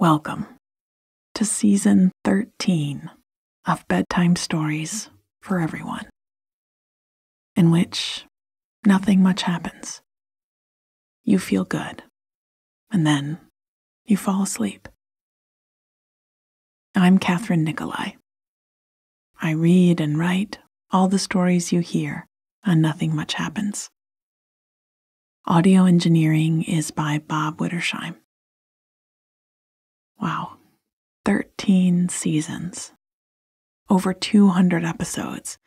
Welcome to season 13 of Bedtime Stories for Everyone, in which nothing much happens. You feel good, and then you fall asleep. I'm Kathryn Nicolai. I read and write all the stories you hear on Nothing Much Happens. Audio engineering is by Bob Wittersheim. Wow, 13 seasons, over 200 episodes,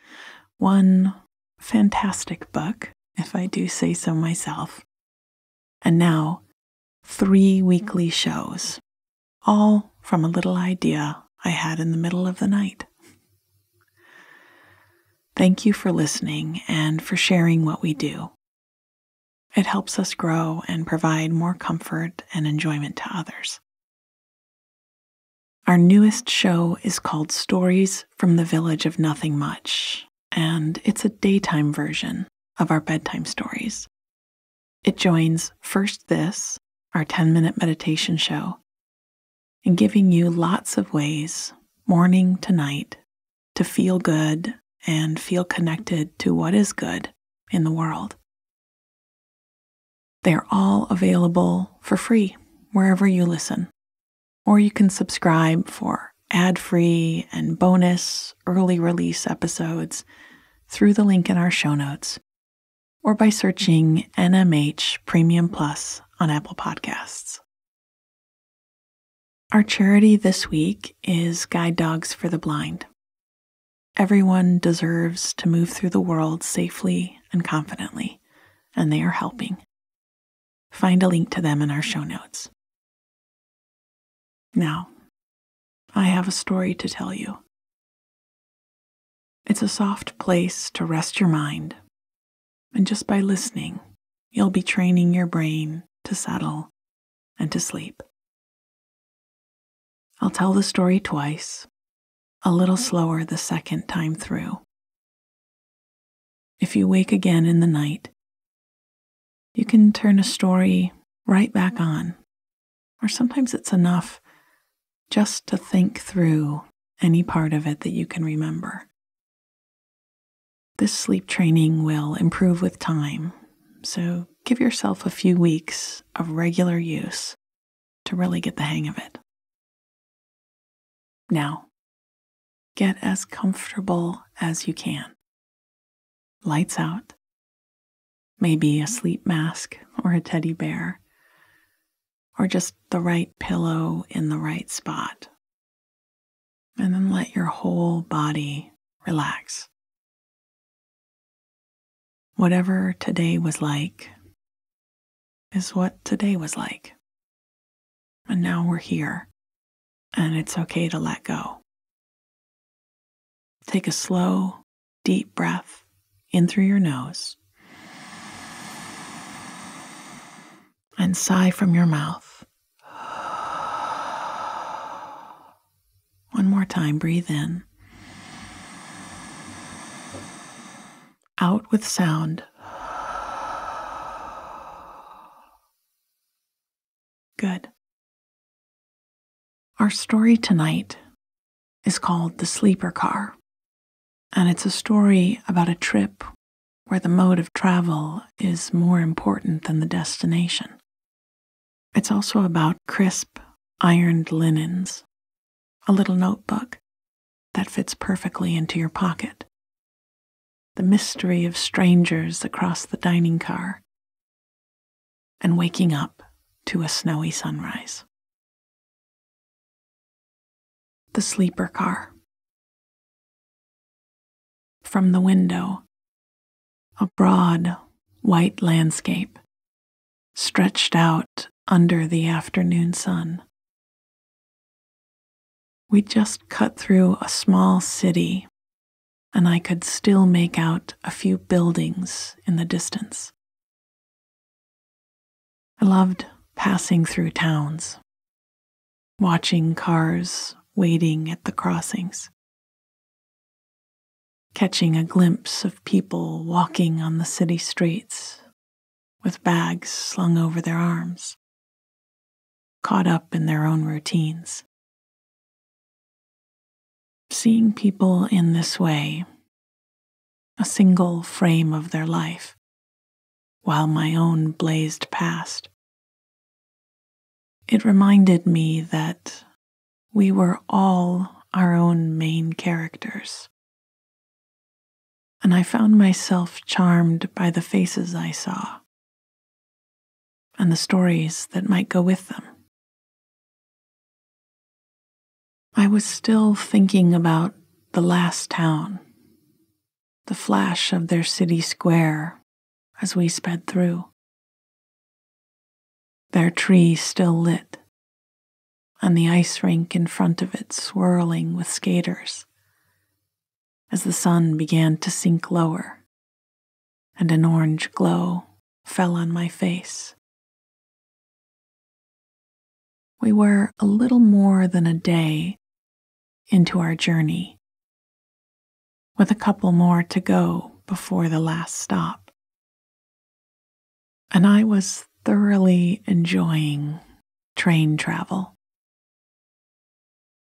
one fantastic book, if I do say so myself, and now three weekly shows, all from a little idea I had in the middle of the night. Thank you for listening and for sharing what we do. It helps us grow and provide more comfort and enjoyment to others. Our newest show is called Stories from the Village of Nothing Much, and it's a daytime version of our bedtime stories. It joins First This, our 10 minute meditation show, in giving you lots of ways, morning to night, to feel good and feel connected to what is good in the world. They're all available for free wherever you listen or you can subscribe for ad free and bonus early release episodes through the link in our show notes or by searching NMH Premium Plus on Apple Podcasts. Our charity this week is Guide Dogs for the Blind. Everyone deserves to move through the world safely and confidently, and they are helping. Find a link to them in our show notes. Now, I have a story to tell you. It's a soft place to rest your mind, and just by listening, you'll be training your brain to settle and to sleep. I'll tell the story twice, a little slower the second time through. If you wake again in the night, you can turn a story right back on, or sometimes it's enough just to think through any part of it that you can remember. This sleep training will improve with time, so give yourself a few weeks of regular use to really get the hang of it. Now, get as comfortable as you can. Lights out, maybe a sleep mask or a teddy bear or just the right pillow in the right spot. And then let your whole body relax. Whatever today was like is what today was like. And now we're here, and it's okay to let go. Take a slow, deep breath in through your nose and sigh from your mouth. One more time, breathe in. Out with sound. Good. Our story tonight is called The Sleeper Car, and it's a story about a trip where the mode of travel is more important than the destination. It's also about crisp, ironed linens, a little notebook that fits perfectly into your pocket, the mystery of strangers across the dining car, and waking up to a snowy sunrise. The sleeper car. From the window, a broad, white landscape stretched out under the afternoon sun. We just cut through a small city, and I could still make out a few buildings in the distance. I loved passing through towns, watching cars waiting at the crossings, catching a glimpse of people walking on the city streets with bags slung over their arms caught up in their own routines. Seeing people in this way, a single frame of their life, while my own blazed past, it reminded me that we were all our own main characters. And I found myself charmed by the faces I saw and the stories that might go with them. I was still thinking about the last town, the flash of their city square as we sped through. Their tree still lit, and the ice rink in front of it swirling with skaters as the sun began to sink lower and an orange glow fell on my face. We were a little more than a day into our journey, with a couple more to go before the last stop. And I was thoroughly enjoying train travel.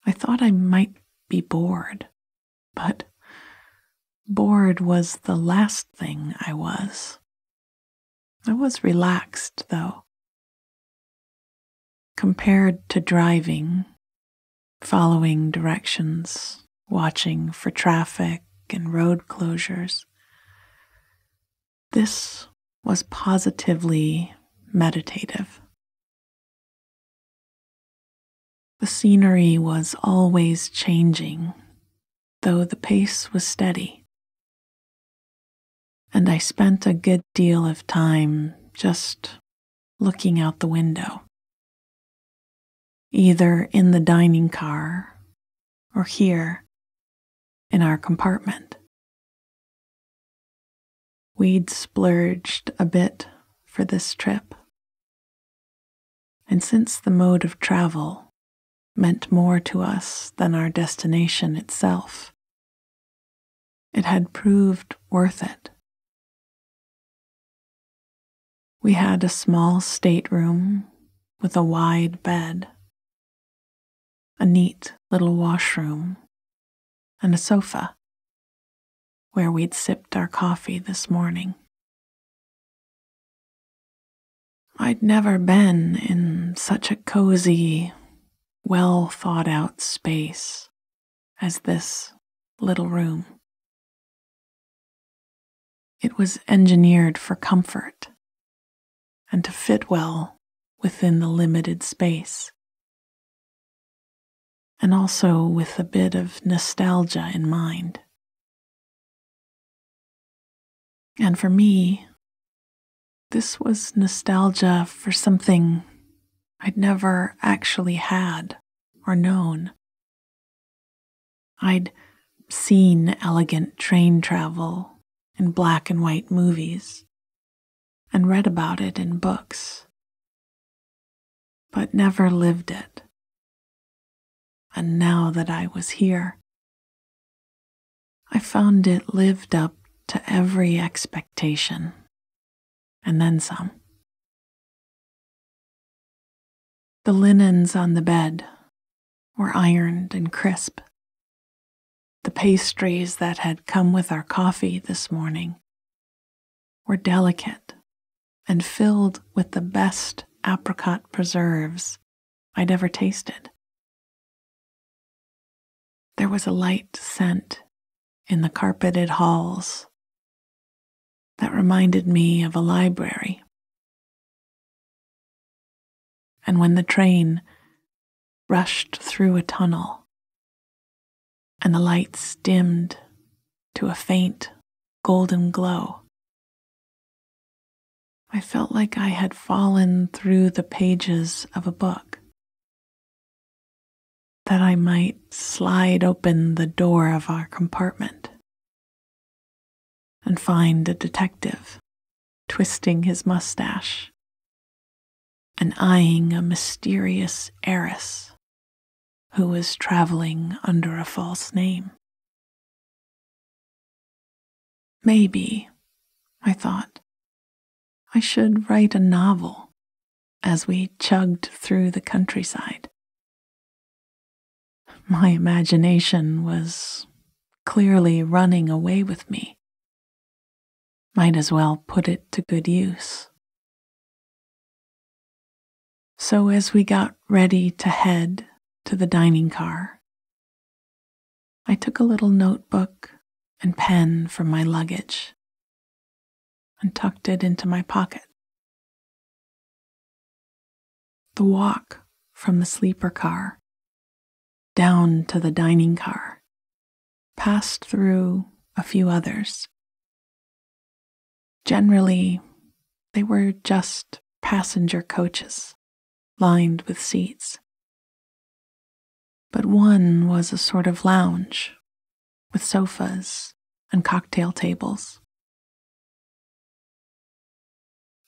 I thought I might be bored, but bored was the last thing I was. I was relaxed, though. Compared to driving, following directions, watching for traffic and road closures. This was positively meditative. The scenery was always changing, though the pace was steady. And I spent a good deal of time just looking out the window either in the dining car or here in our compartment. We'd splurged a bit for this trip. And since the mode of travel meant more to us than our destination itself, it had proved worth it. We had a small stateroom with a wide bed a neat little washroom, and a sofa where we'd sipped our coffee this morning. I'd never been in such a cozy, well thought out space as this little room. It was engineered for comfort and to fit well within the limited space and also with a bit of nostalgia in mind. And for me, this was nostalgia for something I'd never actually had or known. I'd seen elegant train travel in black and white movies and read about it in books, but never lived it and now that I was here, I found it lived up to every expectation, and then some. The linens on the bed were ironed and crisp. The pastries that had come with our coffee this morning were delicate and filled with the best apricot preserves I'd ever tasted. There was a light scent in the carpeted halls that reminded me of a library. And when the train rushed through a tunnel and the lights dimmed to a faint golden glow, I felt like I had fallen through the pages of a book that I might slide open the door of our compartment and find a detective twisting his mustache and eyeing a mysterious heiress who was traveling under a false name. Maybe, I thought, I should write a novel as we chugged through the countryside. My imagination was clearly running away with me. Might as well put it to good use. So, as we got ready to head to the dining car, I took a little notebook and pen from my luggage and tucked it into my pocket. The walk from the sleeper car down to the dining car passed through a few others. Generally, they were just passenger coaches lined with seats. But one was a sort of lounge with sofas and cocktail tables.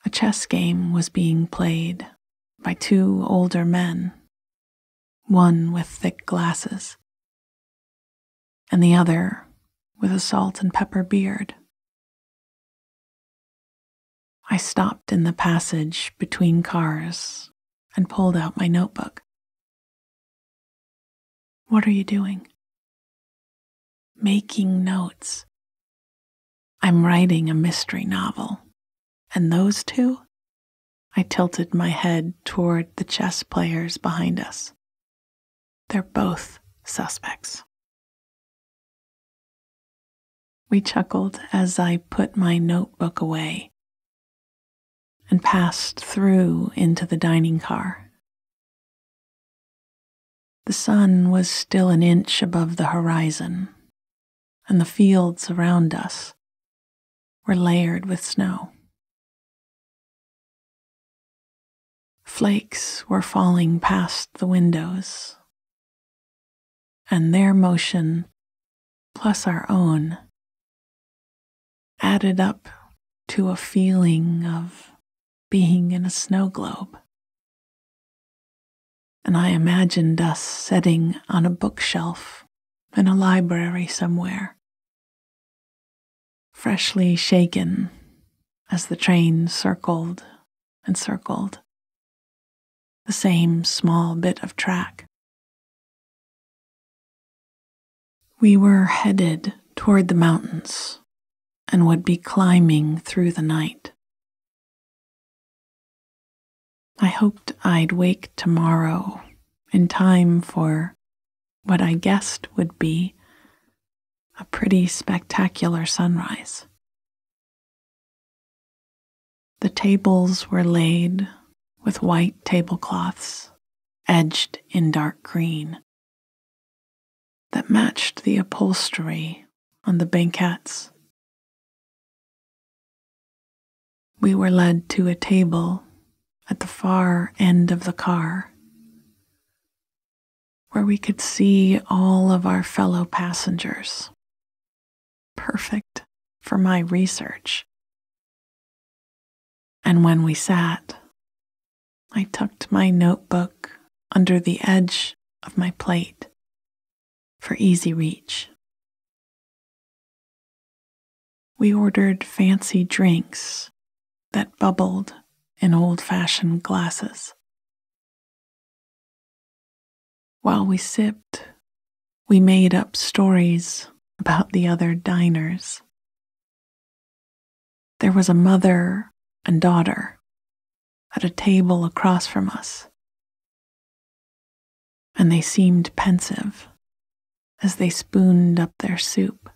A chess game was being played by two older men, one with thick glasses, and the other with a salt and pepper beard. I stopped in the passage between cars and pulled out my notebook. What are you doing? Making notes. I'm writing a mystery novel. And those two? I tilted my head toward the chess players behind us. They're both suspects. We chuckled as I put my notebook away and passed through into the dining car. The sun was still an inch above the horizon, and the fields around us were layered with snow. Flakes were falling past the windows, and their motion, plus our own, added up to a feeling of being in a snow globe. And I imagined us sitting on a bookshelf in a library somewhere, freshly shaken as the train circled and circled the same small bit of track. We were headed toward the mountains and would be climbing through the night. I hoped I'd wake tomorrow in time for what I guessed would be a pretty spectacular sunrise. The tables were laid with white tablecloths edged in dark green that matched the upholstery on the banquettes. We were led to a table at the far end of the car where we could see all of our fellow passengers. Perfect for my research. And when we sat, I tucked my notebook under the edge of my plate for easy reach. We ordered fancy drinks that bubbled in old fashioned glasses. While we sipped, we made up stories about the other diners. There was a mother and daughter at a table across from us, and they seemed pensive as they spooned up their soup.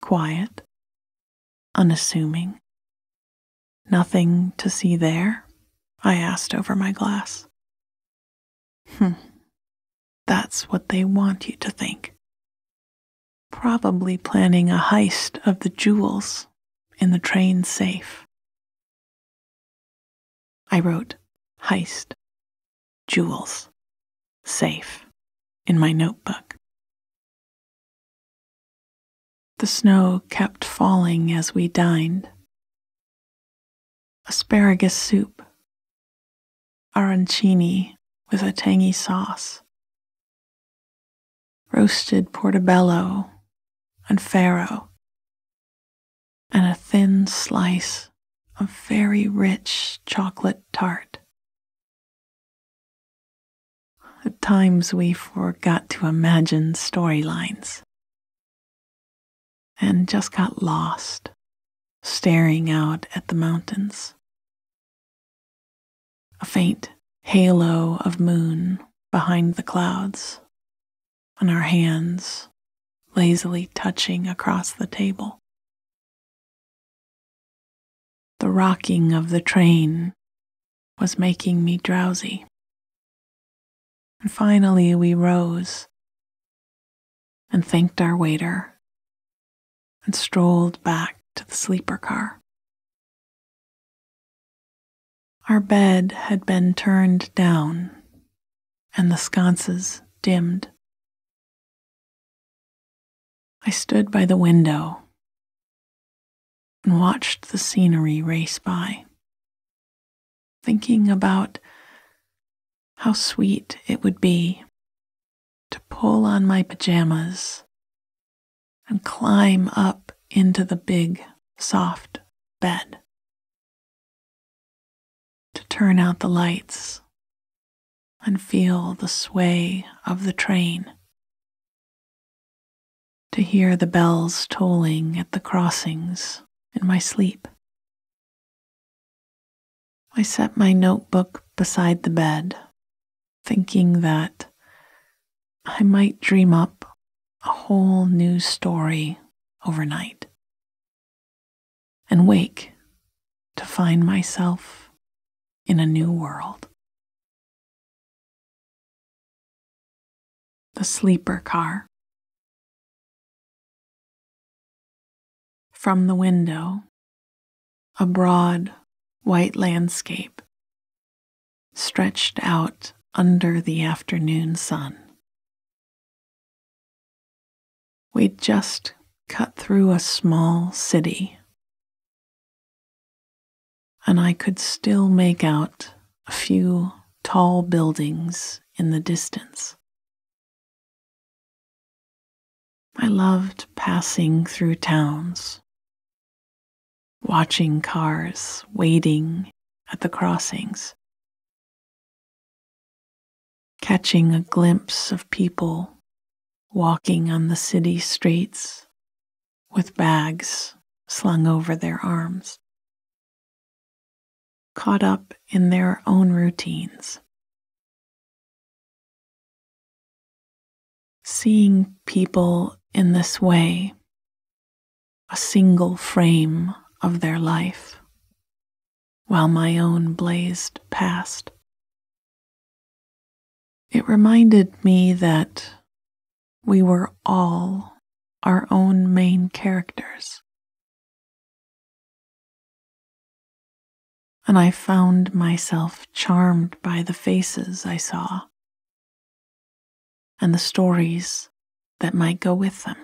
Quiet, unassuming. Nothing to see there? I asked over my glass. Hmm, that's what they want you to think. Probably planning a heist of the jewels in the train safe. I wrote heist, jewels, safe in my notebook. The snow kept falling as we dined. Asparagus soup, arancini with a tangy sauce, roasted portobello and farro, and a thin slice of very rich chocolate tart. At times we forgot to imagine storylines and just got lost staring out at the mountains. A faint halo of moon behind the clouds, and our hands lazily touching across the table. The rocking of the train was making me drowsy. And finally, we rose and thanked our waiter and strolled back to the sleeper car. Our bed had been turned down and the sconces dimmed. I stood by the window and watched the scenery race by, thinking about how sweet it would be to pull on my pajamas and climb up into the big, soft bed, to turn out the lights and feel the sway of the train, to hear the bells tolling at the crossings in my sleep. I set my notebook beside the bed, thinking that I might dream up a whole new story overnight and wake to find myself in a new world. The sleeper car. From the window, a broad white landscape stretched out under the afternoon sun. We'd just cut through a small city, and I could still make out a few tall buildings in the distance. I loved passing through towns watching cars waiting at the crossings, catching a glimpse of people walking on the city streets with bags slung over their arms, caught up in their own routines. Seeing people in this way, a single frame of their life while my own blazed past. It reminded me that we were all our own main characters. And I found myself charmed by the faces I saw and the stories that might go with them.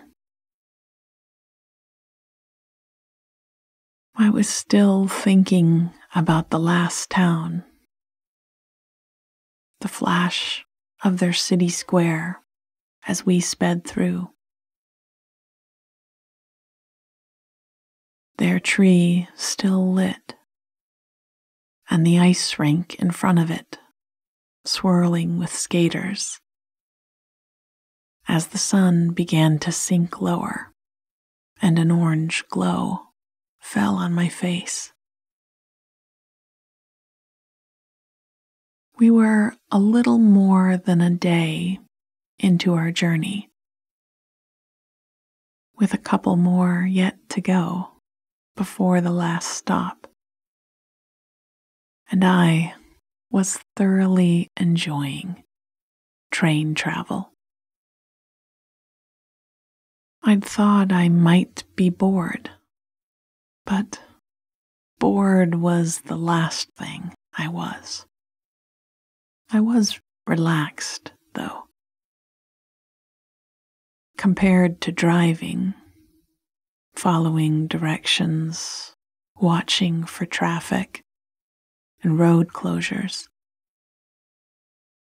I was still thinking about the last town, the flash of their city square as we sped through. Their tree still lit, and the ice rink in front of it swirling with skaters as the sun began to sink lower and an orange glow fell on my face. We were a little more than a day into our journey, with a couple more yet to go before the last stop. And I was thoroughly enjoying train travel. I'd thought I might be bored but bored was the last thing I was. I was relaxed, though. Compared to driving, following directions, watching for traffic and road closures.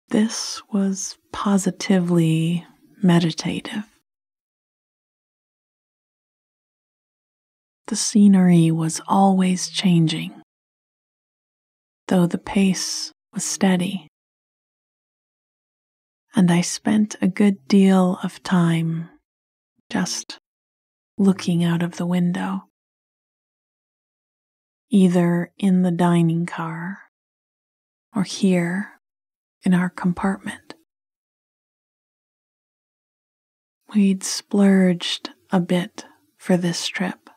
This was positively meditative. the scenery was always changing, though the pace was steady. And I spent a good deal of time just looking out of the window, either in the dining car or here in our compartment. We'd splurged a bit for this trip.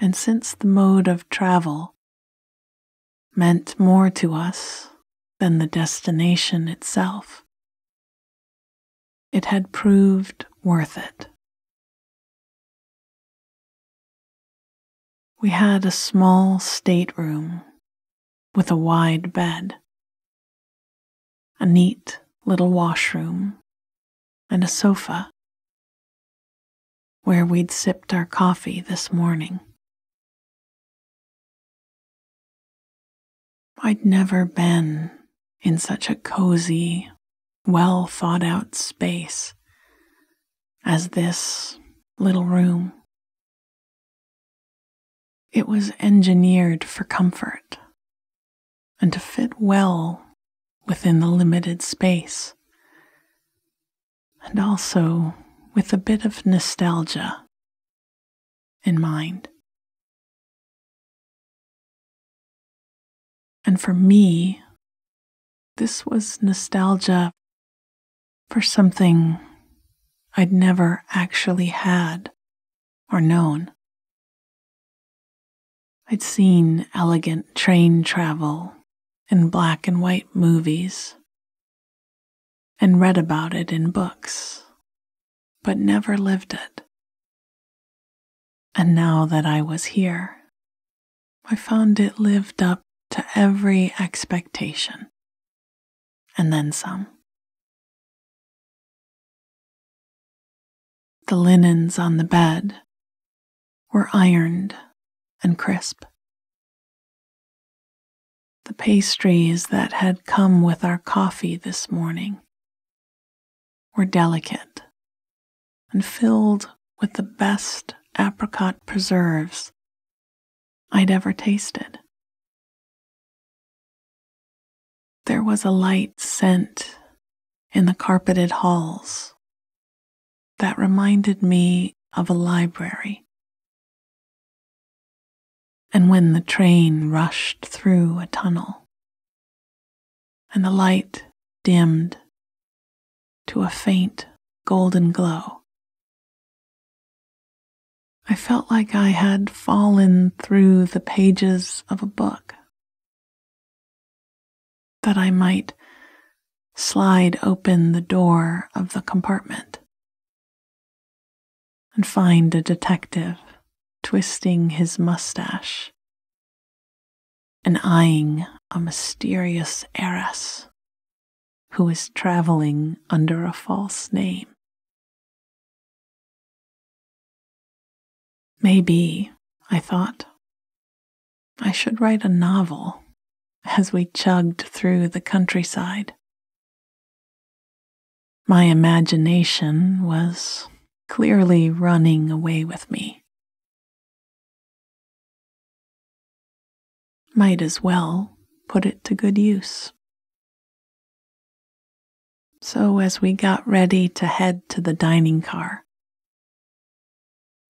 And since the mode of travel meant more to us than the destination itself, it had proved worth it. We had a small stateroom with a wide bed, a neat little washroom, and a sofa where we'd sipped our coffee this morning. I'd never been in such a cozy, well thought out space as this little room. It was engineered for comfort and to fit well within the limited space, and also with a bit of nostalgia in mind. And for me, this was nostalgia for something I'd never actually had or known. I'd seen elegant train travel in black and white movies and read about it in books but never lived it. And now that I was here, I found it lived up to every expectation, and then some. The linens on the bed were ironed and crisp. The pastries that had come with our coffee this morning were delicate and filled with the best apricot preserves I'd ever tasted. There was a light scent in the carpeted halls that reminded me of a library. And when the train rushed through a tunnel and the light dimmed to a faint golden glow, I felt like I had fallen through the pages of a book, that I might slide open the door of the compartment and find a detective twisting his mustache and eyeing a mysterious heiress who is traveling under a false name. Maybe, I thought, I should write a novel as we chugged through the countryside. My imagination was clearly running away with me. Might as well put it to good use. So, as we got ready to head to the dining car,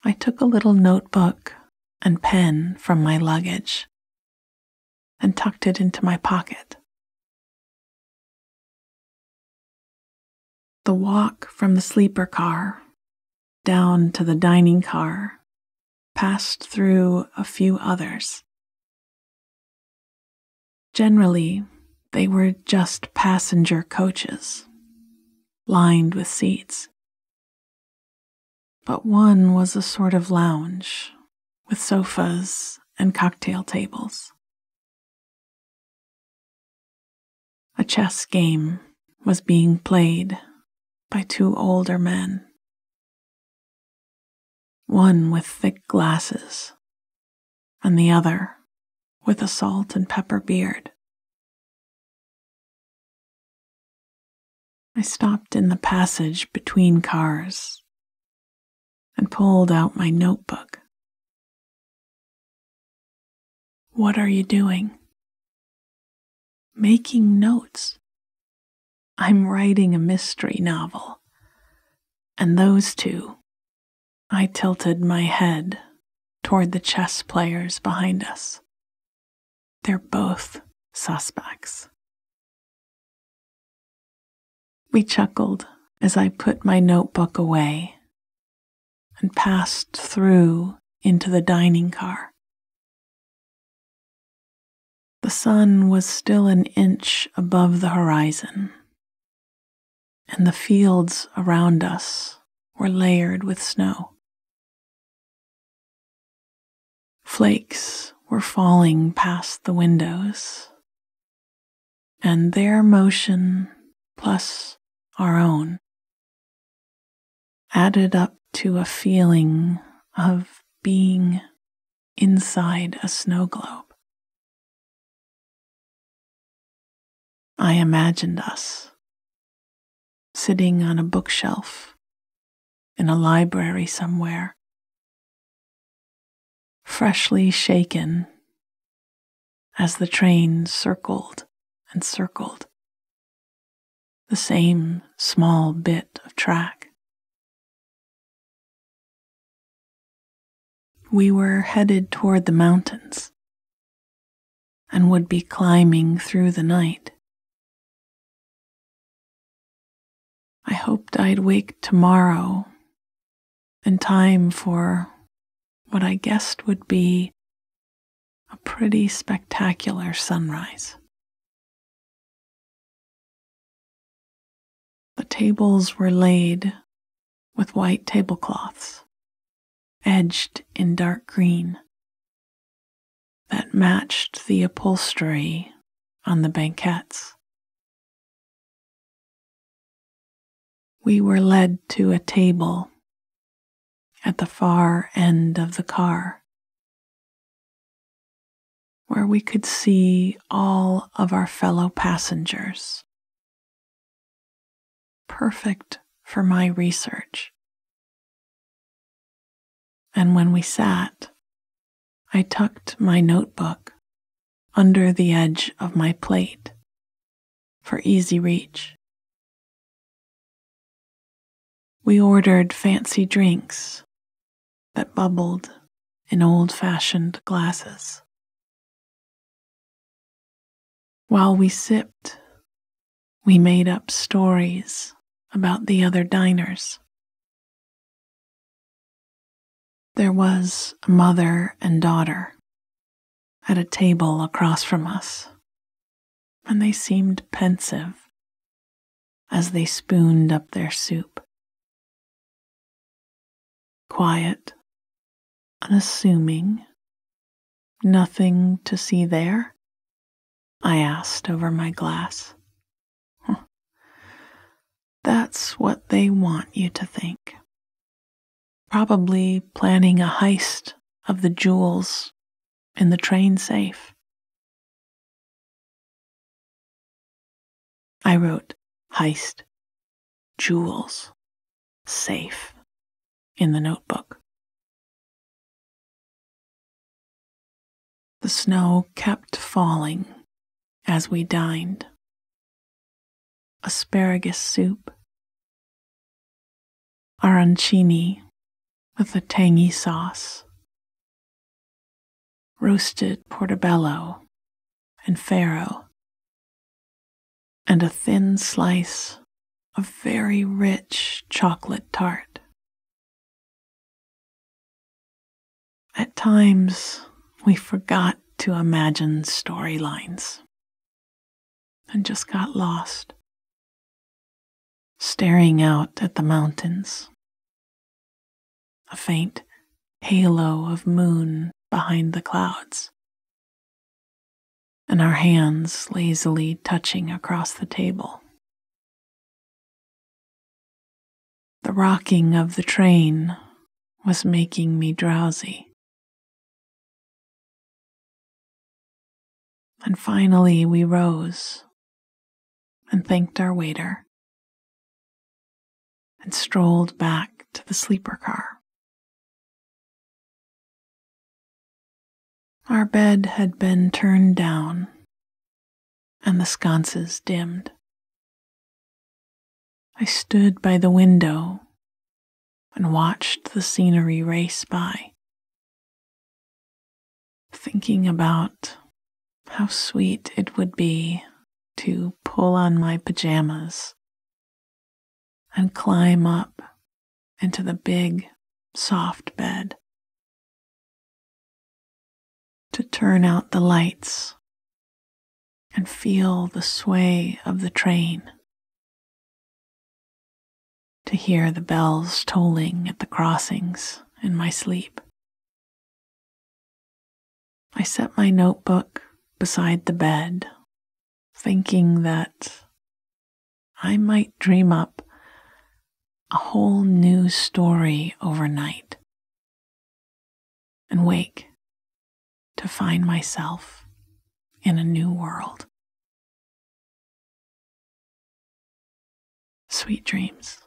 I took a little notebook and pen from my luggage and tucked it into my pocket. The walk from the sleeper car down to the dining car passed through a few others. Generally, they were just passenger coaches, lined with seats but one was a sort of lounge with sofas and cocktail tables. chess game was being played by two older men. One with thick glasses, and the other with a salt and pepper beard. I stopped in the passage between cars and pulled out my notebook. What are you doing? Making notes. I'm writing a mystery novel. And those two, I tilted my head toward the chess players behind us. They're both suspects. We chuckled as I put my notebook away and passed through into the dining car. The sun was still an inch above the horizon, and the fields around us were layered with snow. Flakes were falling past the windows, and their motion plus our own added up to a feeling of being inside a snow globe. I imagined us sitting on a bookshelf in a library somewhere, freshly shaken as the train circled and circled the same small bit of track. We were headed toward the mountains and would be climbing through the night. I hoped I'd wake tomorrow in time for what I guessed would be a pretty spectacular sunrise. The tables were laid with white tablecloths, edged in dark green, that matched the upholstery on the banquettes. We were led to a table at the far end of the car where we could see all of our fellow passengers perfect for my research. And when we sat, I tucked my notebook under the edge of my plate for easy reach. We ordered fancy drinks that bubbled in old fashioned glasses. While we sipped, we made up stories about the other diners. There was a mother and daughter at a table across from us, and they seemed pensive as they spooned up their soup. Quiet, unassuming, nothing to see there? I asked over my glass. That's what they want you to think. Probably planning a heist of the jewels in the train safe. I wrote heist, jewels, safe in the notebook. The snow kept falling as we dined. Asparagus soup, arancini with a tangy sauce, roasted portobello and farro, and a thin slice of very rich chocolate tart. At times, we forgot to imagine storylines and just got lost staring out at the mountains. A faint halo of moon behind the clouds, and our hands lazily touching across the table. The rocking of the train was making me drowsy. And finally, we rose and thanked our waiter and strolled back to the sleeper car. Our bed had been turned down and the sconces dimmed. I stood by the window and watched the scenery race by, thinking about how sweet it would be to pull on my pajamas and climb up into the big, soft bed, to turn out the lights and feel the sway of the train to hear the bells tolling at the crossings in my sleep. I set my notebook beside the bed, thinking that I might dream up a whole new story overnight and wake to find myself in a new world. Sweet dreams.